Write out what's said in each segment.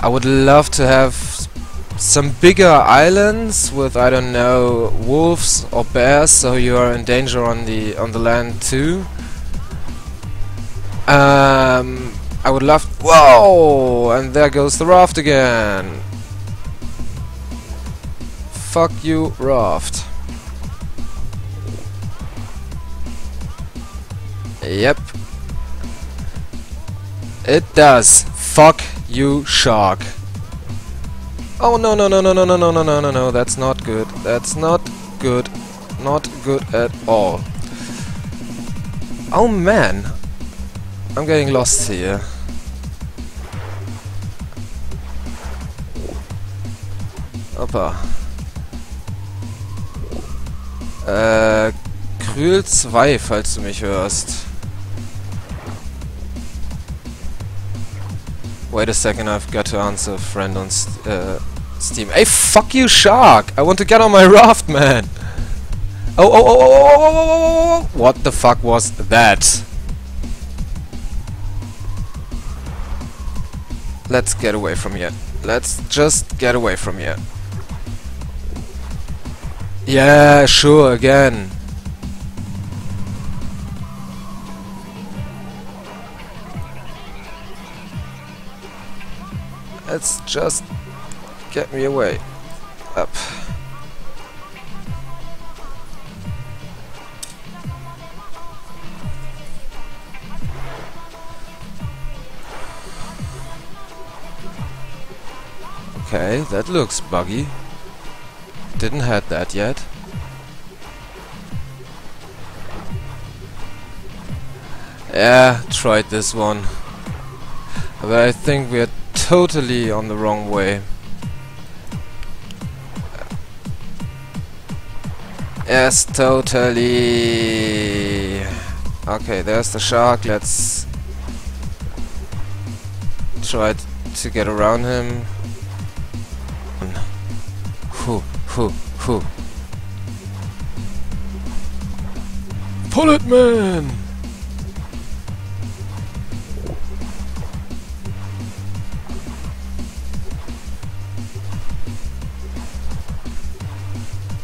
I would love to have some bigger islands with I don't know wolves or bears, so you are in danger on the on the land too. Um, I would love. Whoa! And there goes the raft again. Fuck you, raft. Yep. It does. Fuck you, shark. Oh no no no no no no no no no no no that's not good. That's not good. Not good at all. Oh man. I'm getting lost here. Opa. Äh, Krül 2, falls du mich hörst. Wait a second, I've got to answer a friend on st uh, Steam. Hey, fuck you, shark! I want to get on my raft, man! Oh, oh, oh, oh, oh, oh, oh, oh, oh, oh! What the fuck was that? Let's get away from here. Let's just get away from here. Yeah, sure, again. Let's just get me away. Up. Okay, that looks buggy. Didn't had that yet. Yeah, tried this one. But I think we're totally on the wrong way. Yes, totally. Okay, there's the shark. Let's try to get around him. Whew, whew. Pull it, man!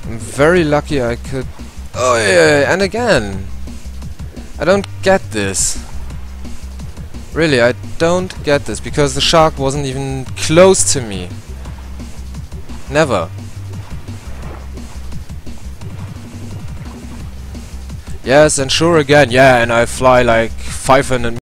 I'm very lucky I could... Oh yeah, and again! I don't get this. Really, I don't get this, because the shark wasn't even close to me. Never. Yes, and sure again, yeah, and I fly like 500